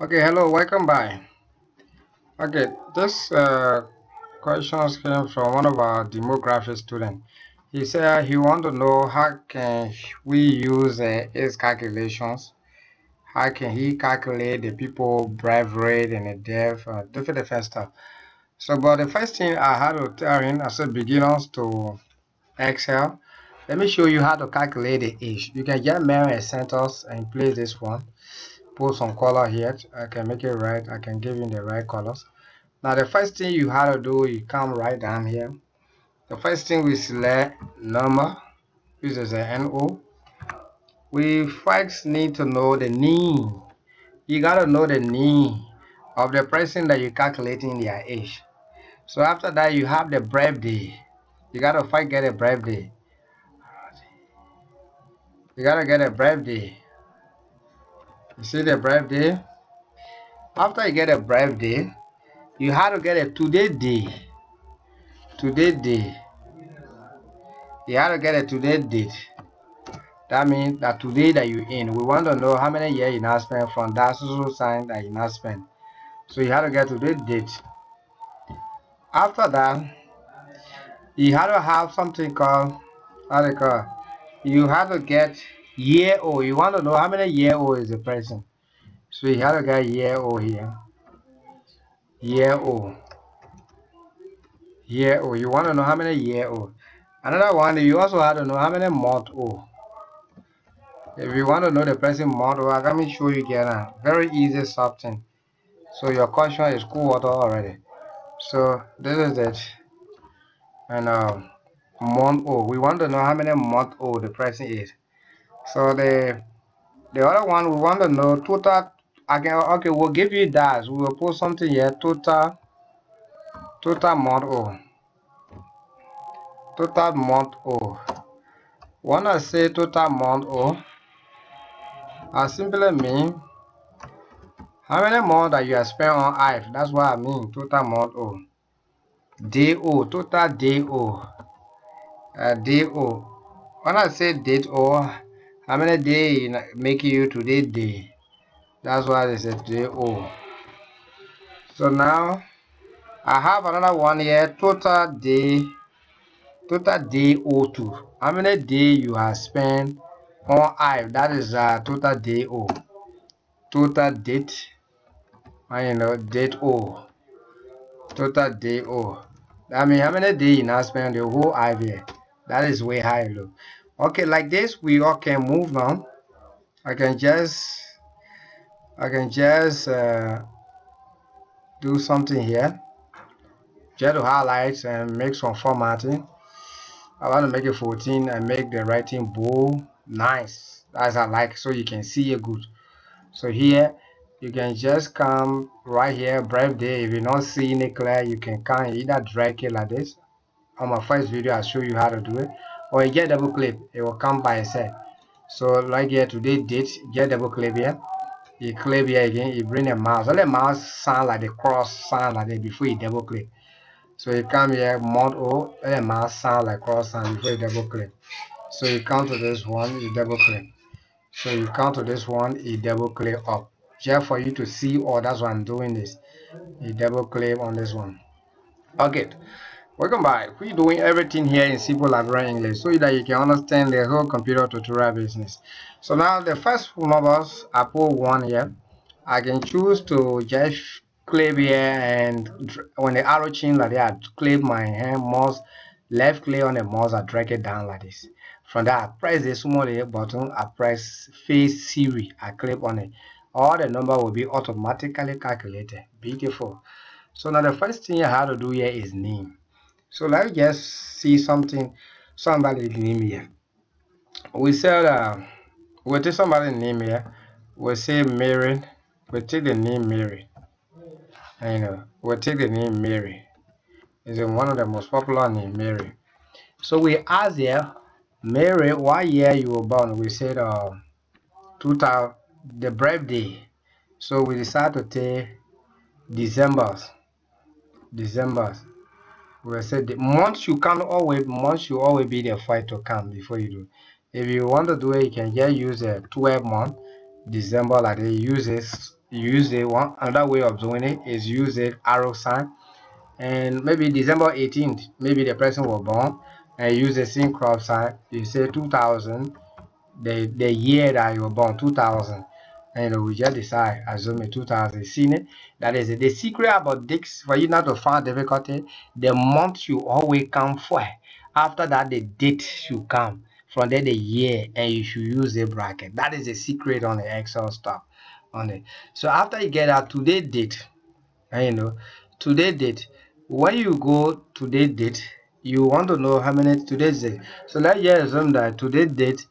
Okay, hello, welcome back. Okay, this uh, questions came from one of our demography students. He said he want to know how can we use uh, his calculations. How can he calculate the people rate and the death, uh, different different stuff. So, but the first thing I had to tell him, I said beginners to Excel. Let me show you how to calculate the age. You can get marry a sentence and place this one put some color here. I can make it right I can give you the right colors. Now the first thing you have to do you come right down here. The first thing we select number which is a NO we first need to know the name you got to know the name of the person that you're calculating their age. So after that you have the birthday you got to first get a birthday you got to get a birthday you see the birthday? After you get a birthday, you have to get a today day. Today day. You have to get a today date. That means that today that you're in, we want to know how many years you now spent from that social sign that you now spent. So you have to get today date. After that, you have to have something called, how they call, you have to get year old. You want to know how many year old is the person. So you have a guy year old here. Year old. Year old. You want to know how many year old. Another one, you also have to know how many month old. If you want to know the person month old, let me show you again. a Very easy something. So your question is cool water already. So this is it. And uh, month old. We want to know how many month old the person is. So the the other one we want to know total again okay we'll give you that we will put something here total total month O. Total month O. When I say total month O I simply mean how many months that you have spent on IVE that's what I mean total month O. Day O total day O. Uh, day O. When I say date O how many days make you today day? That's why they said day O. So now I have another one here, total day, total day O2. How many day you have spent on I? That is uh, total day O. Total date, and you know, date O. Total day O. I mean, how many day you now spend the whole I here? That is way high, look okay like this we all can move now I can just I can just uh, do something here. Just to highlight and make some formatting. I want to make it 14 and make the writing bold nice. As I like so you can see it good. So here you can just come right here birthday if you're not seeing it clear you can come either drag it like this. On my first video I'll show you how to do it or you get double clip it will come by itself. So like here today date get double clip here. You clip here again you bring a mouse. Let the mouse sound like the cross sound like that before you double click so you come here month o let the mouse sound like cross sound before you double click so you come to this one you double click so you come to this one you double click up. Just for you to see oh that's why i'm doing this. You double click on this one. Okay Welcome back. We're doing everything here in simple Liberian English so that you can understand the whole computer tutorial business. So now the first numbers, I put one here. I can choose to just clip here and when the arrow change like that, I clip my hand mouse, left click on the mouse, I drag it down like this. From that, I press the small button, I press face Siri, I click on it. All the number will be automatically calculated. Beautiful. So now the first thing you have to do here is name. So let's just see something, somebody name here. We said, uh, we'll take somebody name here. We'll say Mary. We'll take the name Mary. You know, we'll take the name Mary. It's one of the most popular name, Mary. So we ask here, Mary, what year you were born? We said, uh, 2000, the birthday. So we decided to take December. December we said the months you can always months you always be the fight to come before you do. If you want to do it you can just use a 12 month december like they use this use the one another way of doing it is use the arrow sign. And maybe december 18th maybe the person was born and use the same crop sign. You say 2000 the the year that you were born 2000 and we just decide assume it 2000 seen it that is the secret about this for you not to find difficulty the month you always come for. After that the date should come. From there the year and you should use a bracket. That is the secret on the excel stuff on it. So after you get out today date and you know today date when you go today date you want to know how many today's date so let's just assume that today date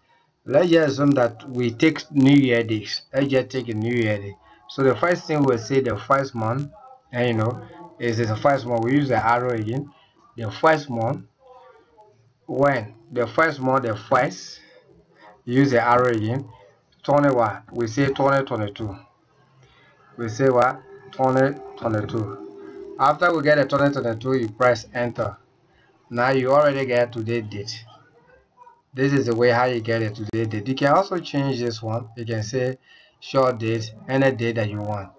let's just assume that we take new year days let's just take a new year day. So the first thing we'll say the first month and you know is the first month. We use the arrow again. The first month when? The first month the first use the arrow again. 21 we say 2022 we say what? 2022 after we get the 2022 you press enter. Now you already get today's date this is the way how you get it today. Date you can also change this one. You can say short date any date that you want.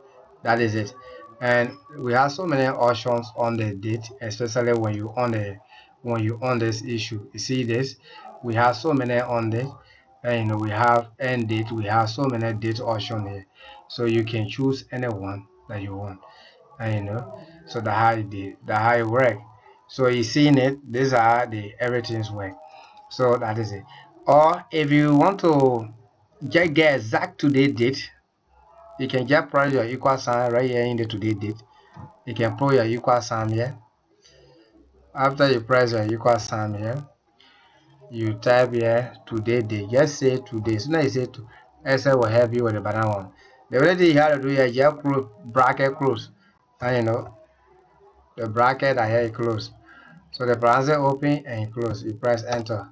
That is it. And we have so many options on the date especially when you on the when you on this issue. You see this? We have so many on this and you know we have end date. We have so many date option here. So you can choose any one that you want. And you know so the how did the how it work. So you seeing it. These are the everything's work so that is it. Or if you want to just get exact today date you can just press your equal sign right here in the today date. You can put your equal sign here. After you press your equal sign here you type here today date. Just say today. So now you say to excel will help you with the banana one. The only thing you have to do here just close bracket close. And you know the bracket are here close. So the browser open and close. You press enter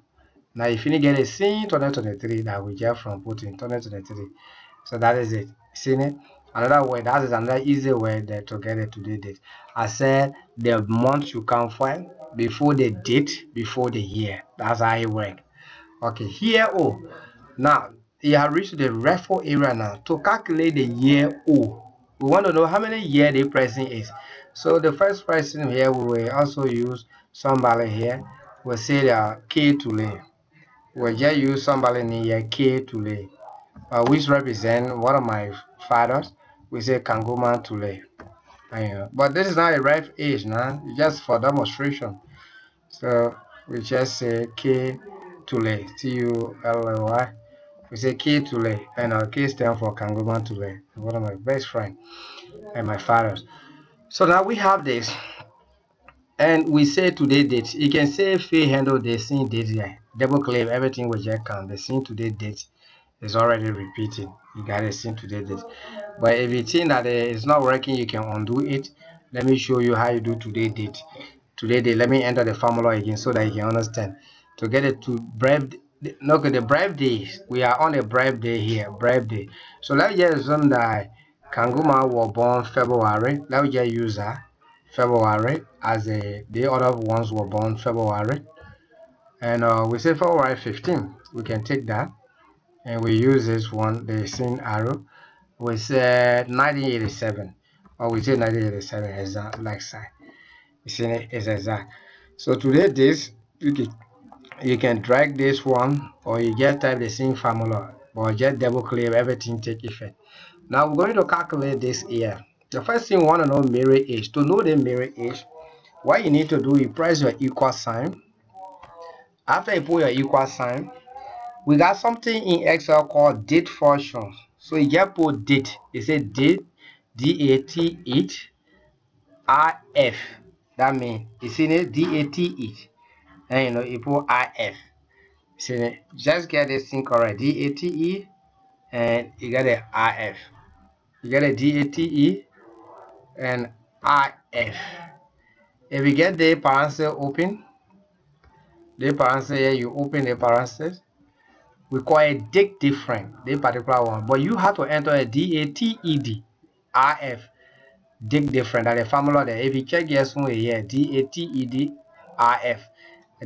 now if you get a scene 2023 that we get from putting 2023 so that is it. Seen it another way that is another easy way that uh, to get it today date i said the month you can find before the date before the year. That's how it work. Okay here oh. Now you have reached the referral area now. To calculate the year oh we want to know how many year the pricing is. So the first pricing here we will also use somebody here. We'll say that k to lay we'll just use somebody in here k lay uh, which represent one of my fathers we say Kanguma Tule. Uh, but this is not a right age now, just for demonstration. So we just say K Tule, T U L L Y. We say K Tule, and our K stand for Kanguma Tule, one of my best friend and my fathers. So now we have this, and we say today date. You can say if we handle the scene date double click everything will just come. The scene today date is already repeating. You got to see today date. But if you think that eh, it's not working you can undo it. Let me show you how you do today date. Today date let me enter the formula again so that you can understand. To get it to brave look at the brave days we are on a brave day here brave day. So let's just assume that kanguma was born february. Let me just use that february as a the other ones were born february and uh, we say february 15 we can take that and we use this one the same arrow. We said 1987 or we say 1987 is like sign you see it's exact so today this you can you can drag this one or you just type the same formula or just double click everything take effect. Now we're going to calculate this here. The first thing we want to know mirror age to know the mirror age what you need to do you press your equal sign after you put your equal sign. We got something in excel called date function so you just put date. You say date d-a-t-h i-f that means you see it? D-a-t-h and you know you put i-f see just get this thing correct. D-a-t-e and you get a i-f you get a d-a-t-e and i-f if you get the parenthesis open the parenthesis here you open the parenthesis we call it date different. The particular one. But you have to enter a d-a-t-e-d r-f date different. That the formula there if you check yes one here d-a-t-e-d r-f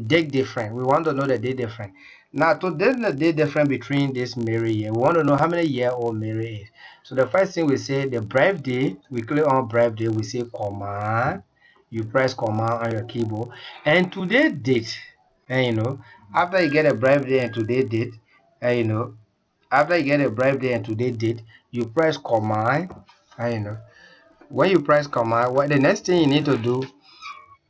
date different. We want to know the date different. Now, to this the day difference between this Mary here, we want to know how many year old Mary is. So the first thing we say the birthday, we click on birthday, we say comma, you press comma on your keyboard, and today date, and you know, after you get a birthday and today date, and you know, after you get a birthday and today date, you press comma, and eh, you know, when you press comma, what the next thing you need to do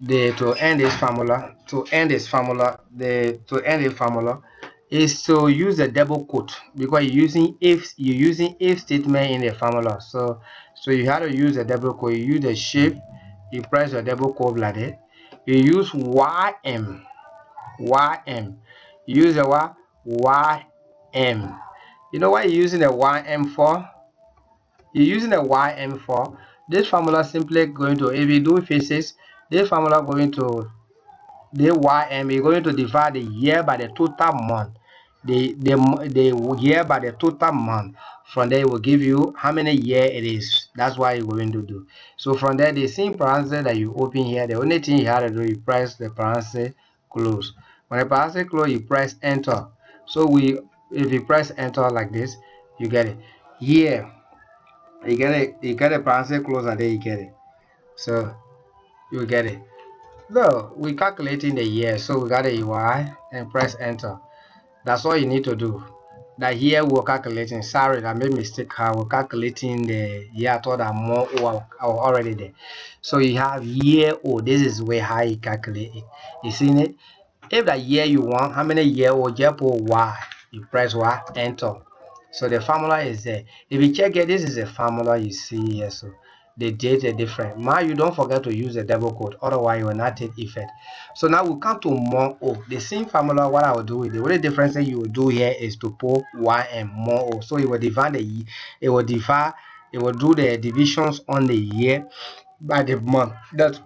the to end this formula to end this formula the to end the formula is to use a double quote because you're using if you're using if statement in the formula. So so you have to use a double quote. You use the shift you press a double quote like that. You use ym ym you use a what ym you know what you're using the ym for? You're using the ym for this formula simply going to if you do physics this formula going to the ym you're going to divide the year by the total month. The the the year by the total month. From there it will give you how many year it is. That's why you're going to do. So from there the same parenthesis that you open here the only thing you have to do is press the parenthesis close when the parenthesis close you press enter. So we if you press enter like this you get it. Here you get it you get a parenthesis close and then you get it. So you get it. No we calculating the year. So we got a ui and press enter. That's all you need to do. That here we're calculating. Sorry i made mistake. How we're calculating the year. I thought i'm more already there. So you have year. Oh this is where how you calculate it. You seen it if the year you want how many year just put y you press y enter so the formula is there if you check it this is a formula you see here so the date is different. Now you don't forget to use the double quote, otherwise you will not take effect. So now we come to more O. The same formula, what I will do, the only difference that you will do here is to put Y and more O. So it will divide the it will divide, it will do the divisions on the year by the month. That's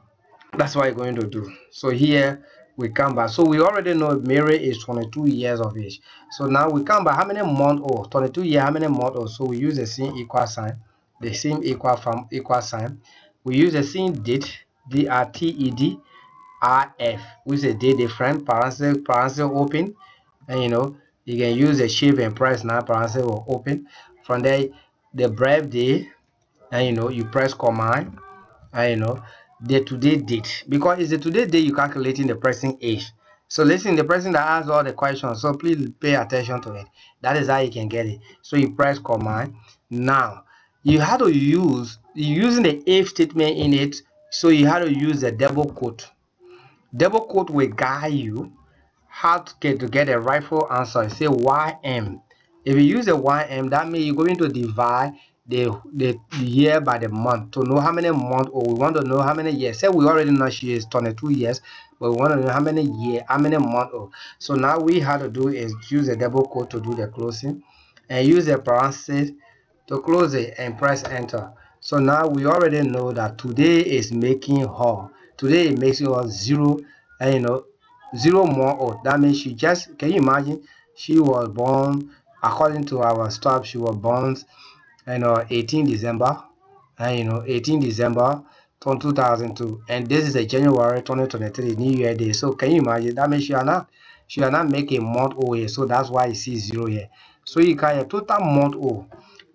that's what you're going to do. So here we come back. So we already know Mary is 22 years of age. So now we come back. How many months or 22 years? How many months or so we use the same equal sign the same equal from equal sign we use the same date d-r-t-e-d r-f which is a date different parenthesis parenthesis open and you know you can use the shift and press now parenthesis will open from there the birthday and you know you press command and you know the today date. Because it's the today date you calculating the present age. So listen the person that asks all the questions so please pay attention to it. That is how you can get it. So you press command. Now you have to use using the if statement in it so you have to use the double quote. Double quote will guide you how to get to get a rightful answer. Say ym if you use the ym that means you're going to divide the the year by the month to know how many months or we want to know how many years. Say we already know she is 22 years but we want to know how many year how many months oh so now we have to do is use a double quote to do the closing and use the parenthesis to close it and press enter. So now we already know that today is making her today it makes her zero and you know zero more or that means she just can you imagine? She was born according to our stuff she was born you uh, know 18 december and you know 18 december 2002 and this is a january 2023 new year day. So can you imagine? That means she are not she are not making month old so that's why you see zero here. So you can a total month old.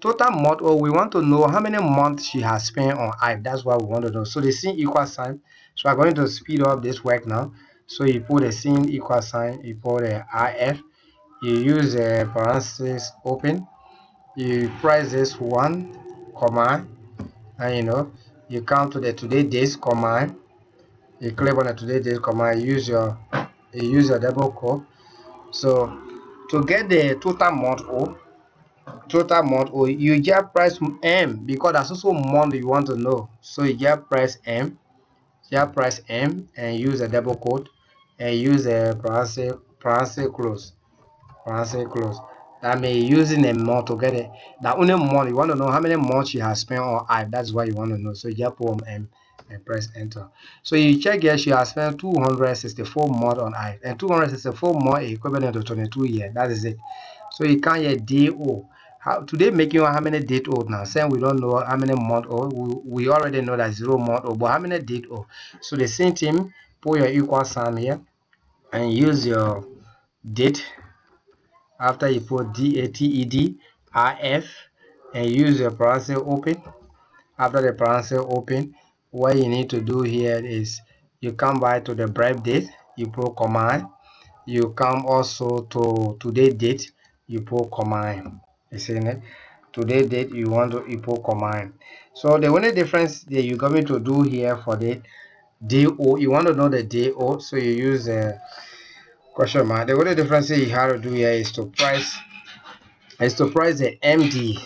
Total month or we want to know how many months she has spent on I. that's what we want to know. So the same equal sign. So i'm going to speed up this work now. So you put the same equal sign. You put the if you use a parenthesis open you press this one comma and you know you come to the today days command. You click on the today days command use your you use your double quote so to get the total month o total month or you just press m because that's also month you want to know. So you just press m just press m and use a double quote and use a parenthesis parenthesis close parenthesis close that may using a month to get it that only month you want to know how many months you have spent on i that's what you want to know. So you just put m and press enter. So you check here she has spent 264 months on i and 264 months equivalent to 22 years that is it. So you can't get do how today making how many date old now. Saying we don't know how many month old we, we already know that zero month old but how many date old? So the same thing put your equal sign here and use your date after you put d-a-t-e-d if and use your parenthesis open. After the parenthesis open what you need to do here is you come back to the bref date you put command. You come also to today date you put command. You see it today date you want to you put command. So the only difference that you're going to do here for the do you want to know the do so you use the question mark. The only difference you have to do here is to price is to price the md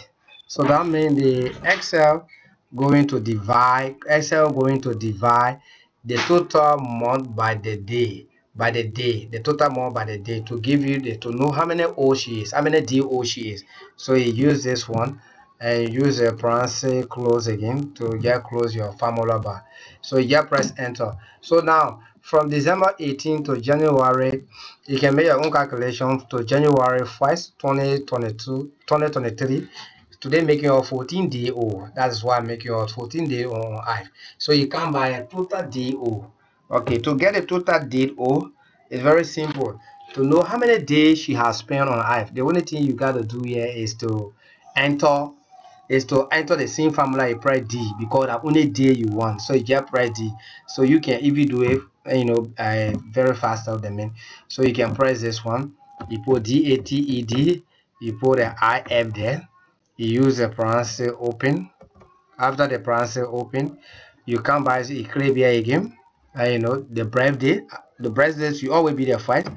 so that means the excel going to divide excel going to divide the total month by the day by the day the total month by the day to give you the to know how many o she is how many do she is so you use this one and use a parenthesis close again to get close your formula bar so just press enter. So now from december 18 to january you can make your own calculation to january 1st 2022 2023 today making your 14 do that's why i'm making your 14 do on i. So you can buy a total do okay to get a total do it's very simple. To know how many days she has spent on IVE, the only thing you got to do here is to enter is to enter the same formula you press D because the only d you want. So you just press D. So you can if you do it, you know, uh, very fast out the mean. So you can press this one. You put D A T E D. You put the I F there. You use the parenthesis open. After the parenthesis open, you come by you click here again. And you know the bref date. The bref date you always be there fight.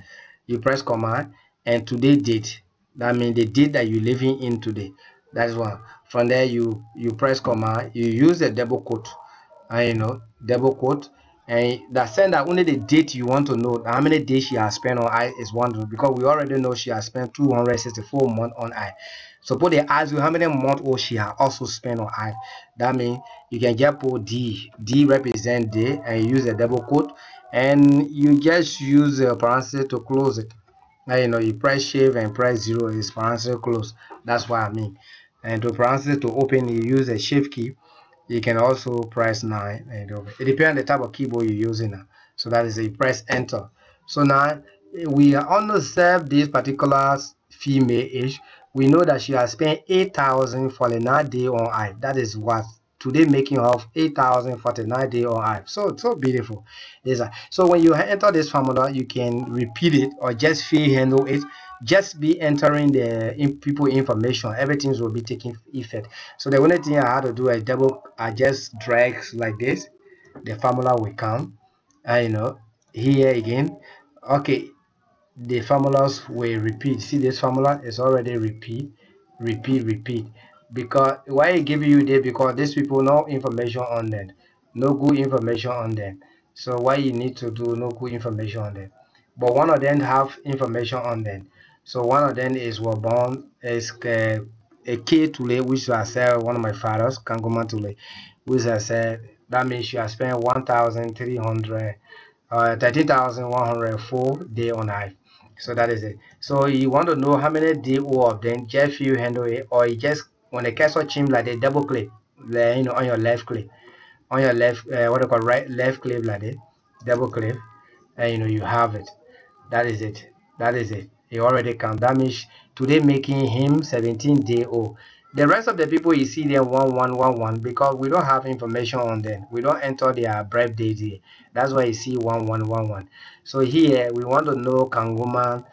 You press command and today date. That means the date that you're living in today that's one from there you you press comma you use a double quote and you know double quote and that saying that only the date you want to know how many days she has spent on i is one because we already know she has spent 264 months on i. Suppose they ask you how many months or she has also spent on i. That means you can just put d d represent day and use a double quote and you just use a parenthesis to close it. Now you know you press shift and press zero is parenthesis close that's what i mean and to parenthesis to open you use a shift key you can also press 9 and it depends on the type of keyboard you're using now. so that is a press enter. So now we are on the serve this particular female age we know that she has spent 8049 day on i that is what today making of 8049 day on i so so beautiful. Is so when you enter this formula you can repeat it or just free handle it just be entering the in people information everything will be taking effect. So the only thing i had to do is double i just drag like this. The formula will come. You know. Here again. Okay. The formulas will repeat. See this formula? Is already repeat repeat repeat. Because why I give you this? Because these people no information on them. No good information on them. So why you need to do no good information on them? But one of them have information on them so one of them is was born is uh, a K Tule, which I said one of my fathers, Kangoma Tule, which I said that means you have spent 1,300, uh, 13,104 day on life. So that is it. So you want to know how many day of them just you handle it, or you just when the cursor change like they double click, like, you know, on your left click, on your left, uh, what I call right left click like that, double click, and you know you have it. That is it. That is it he already can damage today making him 17 day old. The rest of the people you see them one one one one because we don't have information on them. We don't enter their bref day. that's why you see one one one one. So here we want to know can woman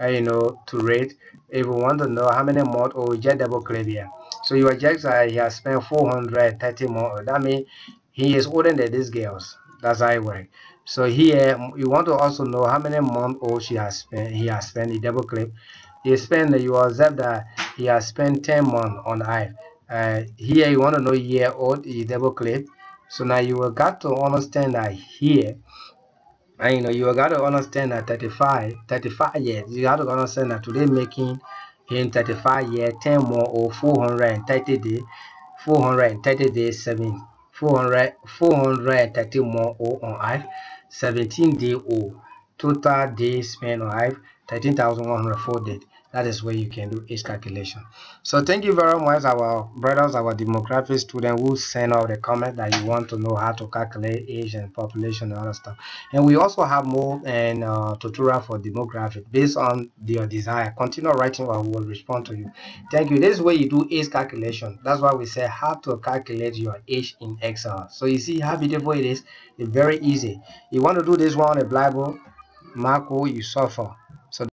uh, you know to rate? If we want to know how many months or just double click here. So your just uh, he has spent 430 more that means he is older than these girls. That's how it works so here you want to also know how many months old she has spent he has spent the double click. He spent you observe that he has spent 10 months on i uh, here you want to know year old you double click. So now you will got to understand that here and you know you got to understand that 35 35 years you got to understand that today making him 35 year 10 more or 430 days 430 days 7 400 430 more oh on i 17 day old total day spent on IVE 13,104 dead that is where you can do age calculation. So thank you very much our brothers our demographic student who send out a comment that you want to know how to calculate age and population and other stuff. And we also have more and uh, tutorial for demographic based on your desire. Continue writing or we will respond to you. Thank you. This is where you do age calculation. That's why we say how to calculate your age in excel. So you see how beautiful it is. It's very easy. You want to do this one on a blackboard mark you suffer